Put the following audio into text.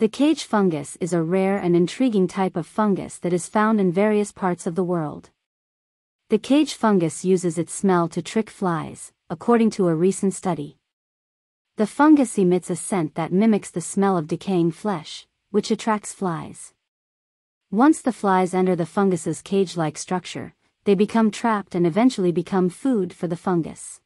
The cage fungus is a rare and intriguing type of fungus that is found in various parts of the world. The cage fungus uses its smell to trick flies, according to a recent study. The fungus emits a scent that mimics the smell of decaying flesh, which attracts flies. Once the flies enter the fungus's cage-like structure, they become trapped and eventually become food for the fungus.